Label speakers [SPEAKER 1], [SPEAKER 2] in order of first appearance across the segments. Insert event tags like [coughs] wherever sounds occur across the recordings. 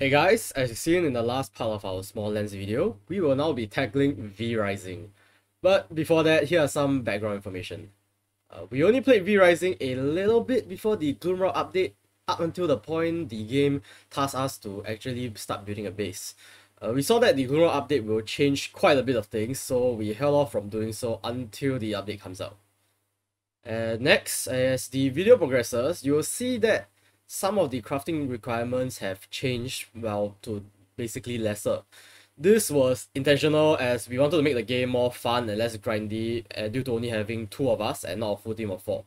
[SPEAKER 1] Hey guys, as you've seen in the last part of our small lens video, we will now be tackling V-Rising. But before that, here are some background information. Uh, we only played V-Rising a little bit before the Gloomrot update, up until the point the game tasked us to actually start building a base. Uh, we saw that the Gloomrot update will change quite a bit of things, so we held off from doing so until the update comes out. And next, as the video progresses, you will see that some of the crafting requirements have changed, well, to basically lesser. This was intentional as we wanted to make the game more fun and less grindy uh, due to only having two of us and not a full team of four.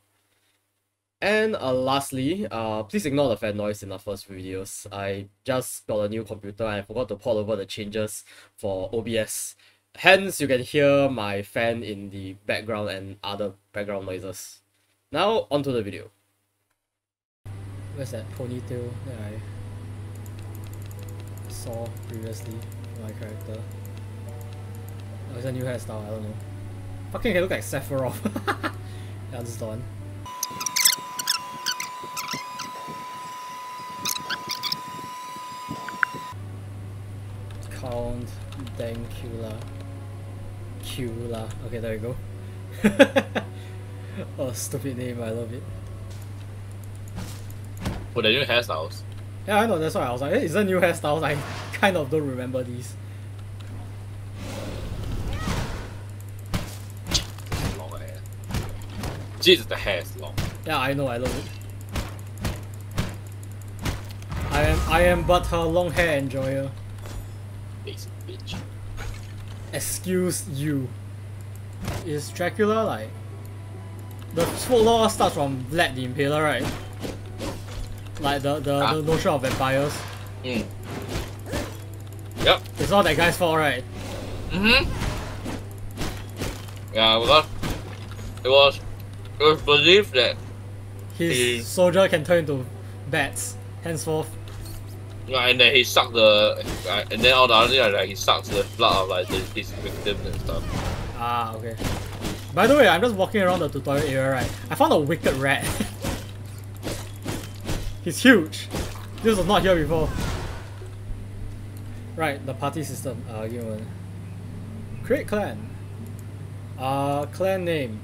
[SPEAKER 1] And uh, lastly, uh, please ignore the fan noise in our first videos. I just got a new computer and I forgot to port over the changes for OBS. Hence, you can hear my fan in the background and other background noises. Now, onto the video. Where's that ponytail that I saw previously for my character? Oh, it's a new hairstyle, I don't know. Fucking can look like Sephiroth. [laughs] yeah, this is the one. Count Dankula. Cula. Okay, there you go. [laughs] oh, stupid name, I love it.
[SPEAKER 2] For the new hairstyles.
[SPEAKER 1] Yeah, I know, that's why I was like, hey, is that new hairstyles? [laughs] I kind of don't remember these.
[SPEAKER 2] Long hair. Jesus, the hair is long.
[SPEAKER 1] Yeah, I know, I love it. I am I am but her long hair enjoyer.
[SPEAKER 2] Basic bitch.
[SPEAKER 1] Excuse you. Is Dracula like the folklore starts from Vlad the Impaler, right? Like the the,
[SPEAKER 2] Ah.
[SPEAKER 1] the notion of vampires.
[SPEAKER 2] Mm. Yep.
[SPEAKER 1] It's all that guy's fault, right?
[SPEAKER 2] Mm-hmm. Yeah, because it was it was believed that
[SPEAKER 1] His
[SPEAKER 2] He-
[SPEAKER 1] soldier can turn into bats henceforth.
[SPEAKER 2] yeah, and then he sucked the uh, and then all the other thing like he sucks the blood of like the, his victims and stuff.
[SPEAKER 1] Ah, okay. By the way, I'm just walking around the tutorial area, right? I found a wicked rat. [laughs] He's huge. This was not here before. Right, the party system. Uh, give one. Create clan. Uh, clan name.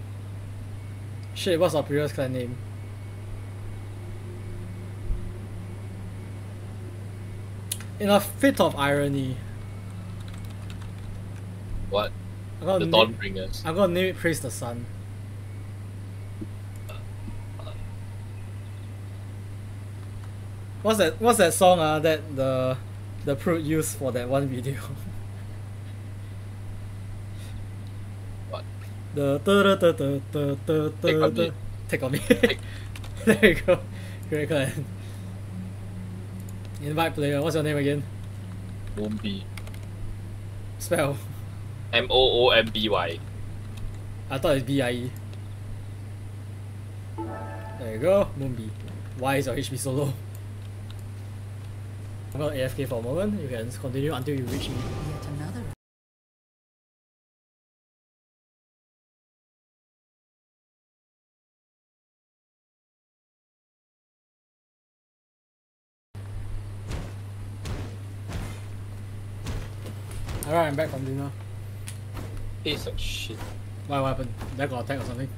[SPEAKER 1] Shit, what's our previous clan name? In a fit of irony,
[SPEAKER 2] What?
[SPEAKER 1] I'm gonna,
[SPEAKER 2] The Dawnbringers.
[SPEAKER 1] I'm gonna name it Praise the Sun. What's that? What's that song? Ah, that the the prude used for that one video.
[SPEAKER 2] What?
[SPEAKER 1] The da da da da da da
[SPEAKER 2] Take on me.
[SPEAKER 1] Take on [laughs] me. there you go. Great clan. Invite player. What's your name again?
[SPEAKER 2] Moonby.
[SPEAKER 1] Spell.
[SPEAKER 2] M O O M B Y.
[SPEAKER 1] I thought it's B I E. There you go, Moonbee. Why is your HP so low? I'm gonna AFK for a moment. You can continue until you reach me.
[SPEAKER 3] Yet another.
[SPEAKER 1] Alright, I'm back from dinner.
[SPEAKER 2] Piece of shit.
[SPEAKER 1] Why, what happened? That got attacked or something?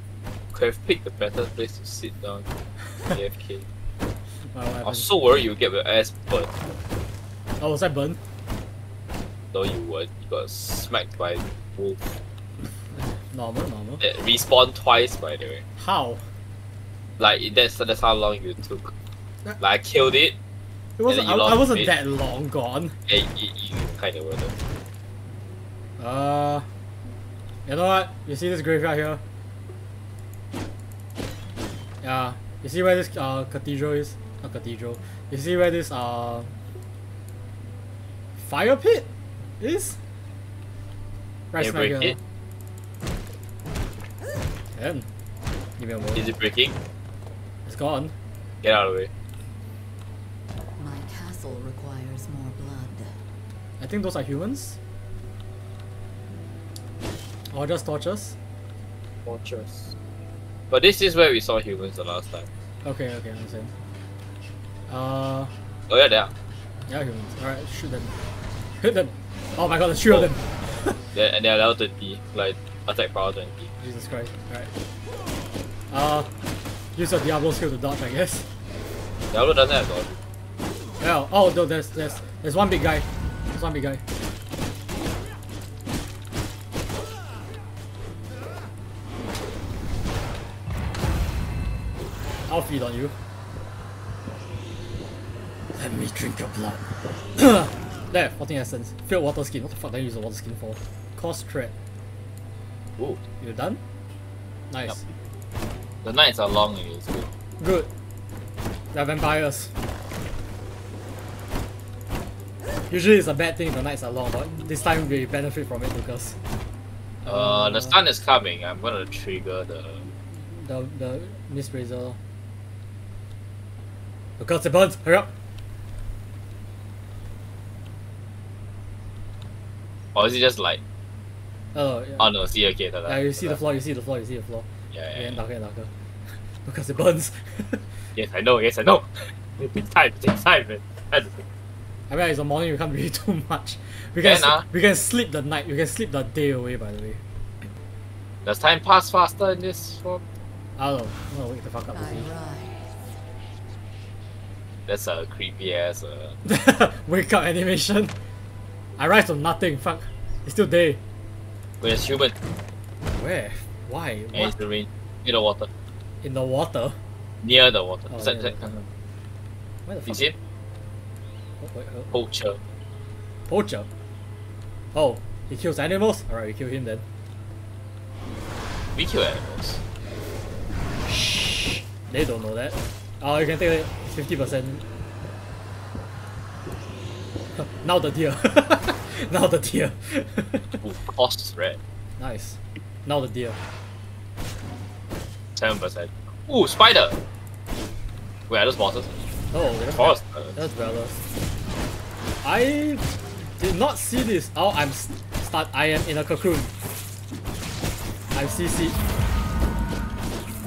[SPEAKER 2] Could have picked the better place to sit down. [laughs] AFK. I was so worried you get your ass burnt.
[SPEAKER 1] Oh, was I burned?
[SPEAKER 2] No, you would. You got smacked by wolf. [sighs]
[SPEAKER 1] Normal, normal.
[SPEAKER 2] It respawned twice, by the way.
[SPEAKER 1] How?
[SPEAKER 2] Like that's that's how long you took. Like I killed it,
[SPEAKER 1] It wasn't, I, I wasn't
[SPEAKER 2] it.
[SPEAKER 1] that long gone.
[SPEAKER 2] and you, you kind of were. though.
[SPEAKER 1] Uh, you know what? You see this graveyard here? Yeah. You see where this uh cathedral is? Not cathedral. You see where this uh fire pit is? Right
[SPEAKER 2] Can you
[SPEAKER 1] smack
[SPEAKER 2] break it?
[SPEAKER 1] Can. Give me a moment.
[SPEAKER 2] Is it breaking?
[SPEAKER 1] It's gone.
[SPEAKER 2] Get out of the way.
[SPEAKER 3] My castle requires more blood.
[SPEAKER 1] I think those are humans. Or just torches.
[SPEAKER 2] Torches. But this is where we saw humans the last time.
[SPEAKER 1] Okay, okay, I understand. Uh,
[SPEAKER 2] Oh yeah, are.
[SPEAKER 1] Yeah, humans. Alright, shoot them. Hit them. Oh my god, there's three of them. [laughs]
[SPEAKER 2] Yeah, and they're level 20, like attack power 20.
[SPEAKER 1] Jesus Christ. Alright. Uh, use your Diablo skill to dodge, I guess.
[SPEAKER 2] Diablo doesn't have dodge.
[SPEAKER 1] Yeah. Oh, no, there's there's there's one big guy. There's one big guy. I'll feed on you. Let me drink your blood. [coughs] there, 14 essence. Filled water skin. What the fuck did I use the water skin for? Cost threat.
[SPEAKER 2] Ooh,
[SPEAKER 1] You done? Nice.
[SPEAKER 2] Yep. the nights are long. It's good.
[SPEAKER 1] Good. They're vampires. Usually it's a bad thing if the nights are long, but this time we benefit from it because
[SPEAKER 2] Uh, the sun is coming. I'm gonna trigger the.
[SPEAKER 1] the the Mist Brazier. Because it burns, hurry up!
[SPEAKER 2] Or is it just like?
[SPEAKER 1] Oh yeah.
[SPEAKER 2] Oh no, see okay.
[SPEAKER 1] yeah, you see the floor, you see the floor, you see the floor.
[SPEAKER 2] Yeah, yeah,
[SPEAKER 1] darker and darker. because it burns.
[SPEAKER 2] Yes, I know. Yes, I know. [laughs] It's time. It's time, man.
[SPEAKER 1] I mean it's a morning we can't really [laughs] do much. We can
[SPEAKER 2] Can, ah.
[SPEAKER 1] we can sleep the night, we can sleep the day away by the way.
[SPEAKER 2] Does time pass faster in this form?
[SPEAKER 1] I don't know. I'm gonna wake the fuck up to see.
[SPEAKER 2] That's a creepy ass. Uh... [laughs]
[SPEAKER 1] Wake up animation. I rise from nothing. Fuck. It's still day.
[SPEAKER 2] It's human.
[SPEAKER 1] Where? Why? What?
[SPEAKER 2] it's the rain. Near the water.
[SPEAKER 1] In the water?
[SPEAKER 2] Near the water.
[SPEAKER 1] Oh,
[SPEAKER 2] Side-
[SPEAKER 1] yeah.
[SPEAKER 2] side-
[SPEAKER 1] Where the fuck? Wait, wait, wait.
[SPEAKER 2] Poacher.
[SPEAKER 1] Poacher. Oh, he kills animals? Alright, we kill him then.
[SPEAKER 2] We kill animals.
[SPEAKER 1] Shh. They don't know that. Oh, you can take it 50%. [laughs] now the deer. [laughs] now the deer. [laughs]
[SPEAKER 2] Ooh, cost threat.
[SPEAKER 1] nice. Now the deer.
[SPEAKER 2] Seven percent. Ooh, spider. Wait, are those bosses?
[SPEAKER 1] Oh, that's,
[SPEAKER 2] Forest.
[SPEAKER 1] that's Valor. I did not see this. Oh, I'm start. I am in a cocoon. I'm CC.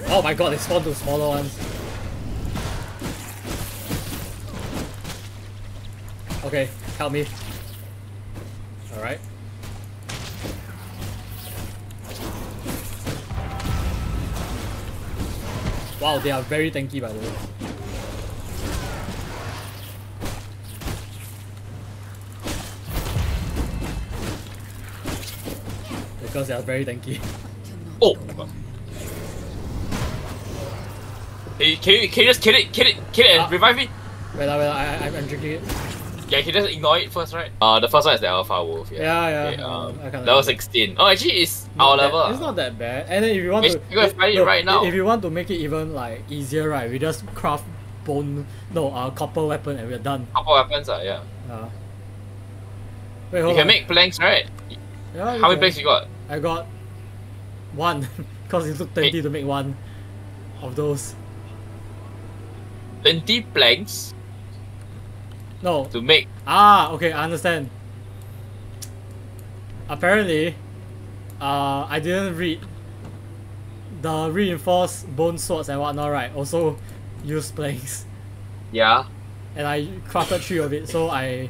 [SPEAKER 1] Oh my god, they spawned the smaller ones. Okay, help me. Alright. Wow, they are very tanky by the way. Because they are very tanky.
[SPEAKER 2] Oh
[SPEAKER 3] go
[SPEAKER 2] my god.
[SPEAKER 3] on.
[SPEAKER 2] Hey, can you, can you just kill it, kill it, kill it and
[SPEAKER 1] Ah.
[SPEAKER 2] revive me?
[SPEAKER 1] Wait, wait, I, I, I'm drinking it.
[SPEAKER 2] Yeah, can you just ignore it first, right? Uh, the first one is the Alpha Wolf, yeah.
[SPEAKER 1] Yeah, yeah.
[SPEAKER 2] Okay, um,
[SPEAKER 1] I kinda
[SPEAKER 2] level 16. Oh, actually, it's
[SPEAKER 1] Not
[SPEAKER 2] our
[SPEAKER 1] that-
[SPEAKER 2] level.
[SPEAKER 1] It's
[SPEAKER 2] ah.
[SPEAKER 1] not that bad. And then if you want
[SPEAKER 2] Wait,
[SPEAKER 1] to,
[SPEAKER 2] you gotta find it right now.
[SPEAKER 1] If you want to make it even like easier, right, we just craft bone, no, uh, copper weapon, and we're done.
[SPEAKER 2] Copper weapons, ah, yeah.
[SPEAKER 1] Uh, wait,
[SPEAKER 2] You
[SPEAKER 1] hold
[SPEAKER 2] can make planks, right?
[SPEAKER 1] Yeah,
[SPEAKER 2] How many
[SPEAKER 1] can.
[SPEAKER 2] planks you got?
[SPEAKER 1] I got one, [laughs] because it took twenty to make one of those.
[SPEAKER 2] 20 planks
[SPEAKER 1] No,
[SPEAKER 2] to make.
[SPEAKER 1] Ah, okay, I understand. Apparently, uh, I didn't read the reinforced bone swords and whatnot, right? Also use planks,
[SPEAKER 2] Yeah.
[SPEAKER 1] and I crafted three of it, so I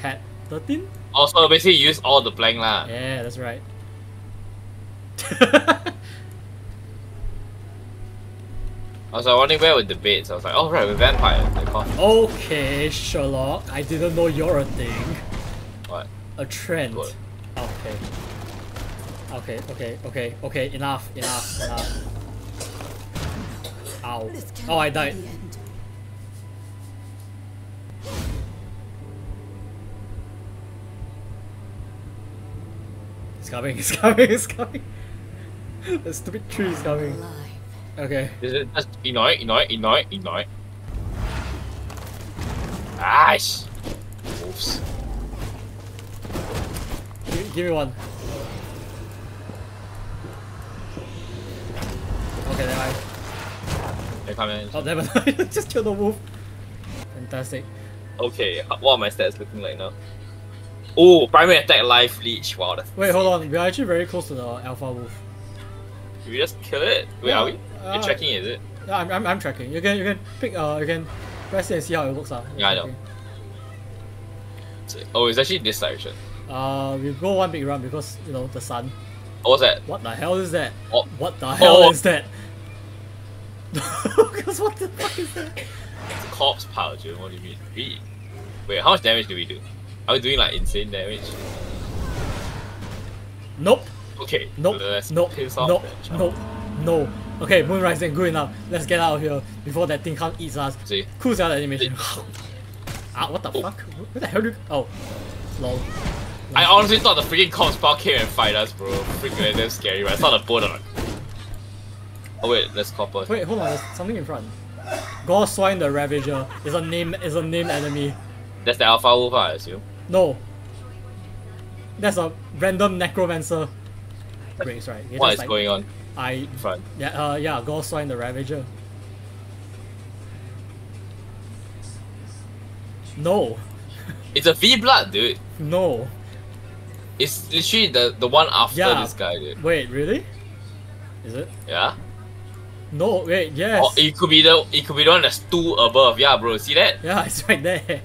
[SPEAKER 1] had thirteen.
[SPEAKER 2] Also, basically, use all the plank, lah.
[SPEAKER 1] Yeah, that's right. [laughs]
[SPEAKER 2] I was like, wondering where were the beds. I was like, oh, right, we're vampires.
[SPEAKER 1] Okay, Sherlock. I didn't know you're a thing.
[SPEAKER 2] what?
[SPEAKER 1] A trend.
[SPEAKER 2] What?
[SPEAKER 1] Okay. Okay, okay, okay, okay, enough, enough, enough. Ow. Oh, I
[SPEAKER 3] be
[SPEAKER 1] died.
[SPEAKER 3] the end.
[SPEAKER 1] It's coming, [laughs] it's coming, it's coming. The stupid tree is coming. Okay.
[SPEAKER 2] Is it just ignore it, ignore it, ignore it, ignore it. Ash! Wolves.
[SPEAKER 1] Give, give me one. Okay, never mind.
[SPEAKER 2] They're coming.
[SPEAKER 1] Oh, never mind. [laughs] Just kill the wolf. Fantastic.
[SPEAKER 2] Okay, uh, what are my stats looking like now? Oh, primary attack, life leech. Wow, that's
[SPEAKER 1] Wait, hold on. We're actually very close to the alpha wolf.
[SPEAKER 2] Did we just kill it? Wait,
[SPEAKER 1] Yeah,
[SPEAKER 2] are we?
[SPEAKER 1] Uh,
[SPEAKER 2] You're checking, is it?
[SPEAKER 1] Yeah, I'm, I'm, I'm tracking. You can you can pick uh you can press it and see how it looks. Uh.
[SPEAKER 2] Yeah, I know. Oh, it's actually this direction.
[SPEAKER 1] Uh, we go one big run because you know the sun.
[SPEAKER 2] Oh, what's that?
[SPEAKER 1] What the hell is that?
[SPEAKER 2] Oh.
[SPEAKER 1] What the hell
[SPEAKER 2] Oh.
[SPEAKER 1] is that? [laughs] Because what the fuck is that?
[SPEAKER 2] It's a corpse pile, Jun. What do you mean? We... Wait, how much damage do we do? Are we doing like insane damage?
[SPEAKER 1] Nope.
[SPEAKER 2] Okay.
[SPEAKER 1] Nope.
[SPEAKER 2] Let's
[SPEAKER 1] Nope.
[SPEAKER 2] piss off
[SPEAKER 1] Nope. Nope. No. Okay, moon rising, good enough. Let's get out of here before that thing comes eats us.
[SPEAKER 2] See?
[SPEAKER 1] Cool sound animation. [laughs] ah, what the
[SPEAKER 2] Oh.
[SPEAKER 1] fuck? Where the hell do Oh. Lol.
[SPEAKER 2] I honestly thought the freaking corpse pile came and fight us, bro. Freaking damn scary, right? I saw the boat. I'm. Oh wait, let's copper.
[SPEAKER 1] Wait, hold on, there's something in front. Goreswine the Ravager is a name is a named enemy.
[SPEAKER 2] That's the alpha wolf, I assume.
[SPEAKER 1] No. That's a random necromancer. Grace, right? You're
[SPEAKER 2] What
[SPEAKER 1] like,
[SPEAKER 2] going on
[SPEAKER 1] I
[SPEAKER 2] in
[SPEAKER 1] yeah uh yeah, Swine the Ravager. No.
[SPEAKER 2] It's a V blood, dude.
[SPEAKER 1] No.
[SPEAKER 2] It's literally the the one after
[SPEAKER 1] Yeah.
[SPEAKER 2] this guy, dude.
[SPEAKER 1] Wait, really? Is it?
[SPEAKER 2] Yeah.
[SPEAKER 1] No, wait, yes.
[SPEAKER 2] Or it could be the it could be the one that's two above. Yeah, bro. See that?
[SPEAKER 1] Yeah, [laughs] it's right there.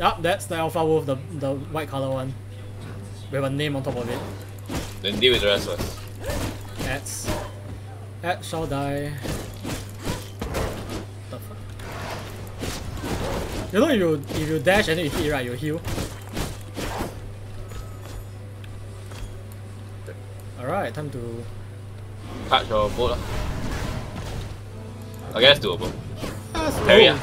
[SPEAKER 1] Ah, that's the Alpha Wolf, the the white color one. With a name on top of it.
[SPEAKER 2] Then deal with the rest first.
[SPEAKER 1] Ats. At shall die. The fuck? You know if you if you dash and then you hit right, you heal. Alright, time to
[SPEAKER 2] Catch your boat. Okay, that's doable.
[SPEAKER 1] Ah,
[SPEAKER 2] Hurry
[SPEAKER 1] oh.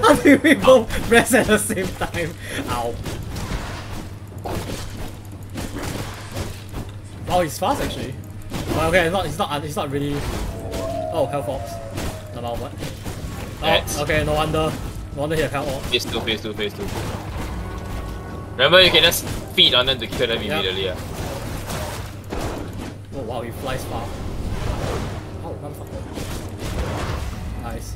[SPEAKER 1] How did we both press at the same time? Ow. Wow, he's fast actually. But okay, it's not, it's not, it's not really. Oh, health ops. No matter what.
[SPEAKER 2] That's-
[SPEAKER 1] Oh, okay, no wonder. No wonder he have health ops.
[SPEAKER 2] Phase two, phase two, phase two. Remember, you can just feed on them to kill them immediately. Yeah.
[SPEAKER 1] Oh wow, he flies far. Oh, motherfucker. Nice.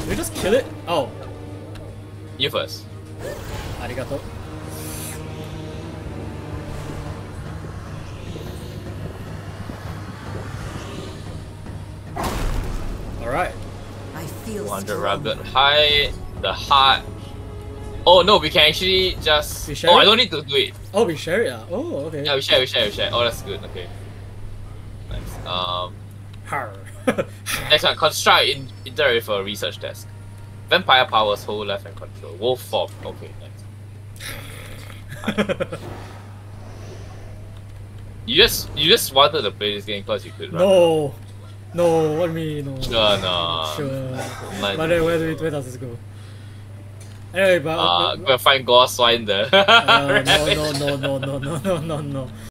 [SPEAKER 1] Did we just kill it? Oh,
[SPEAKER 2] You first.
[SPEAKER 1] Arigato. Alright.
[SPEAKER 3] I feel
[SPEAKER 2] 100
[SPEAKER 3] strong.
[SPEAKER 2] rabbit. High the heart. Oh no, we can actually just.
[SPEAKER 1] We share
[SPEAKER 2] Oh, I don't need to do it.
[SPEAKER 1] Oh, we share it? ah? Oh, okay.
[SPEAKER 2] Yeah, we share, we share, we share. Oh, that's good. Okay. Nice. Um,
[SPEAKER 1] Har. [laughs]
[SPEAKER 2] next one. Construct in interact for a research desk. Vampire powers hold left and control. Wolf form. Okay, nice. You just you just wanted to play this game because you could. Right?
[SPEAKER 1] no. No, you mean? No.
[SPEAKER 2] Sure, no.
[SPEAKER 1] Sure.
[SPEAKER 2] Like-
[SPEAKER 1] But then where, do we, where does this go? Anyway, but
[SPEAKER 2] Uh, go and find Goreswine the.
[SPEAKER 1] uh, [laughs] no, no, no, no, no, no, no, no, no.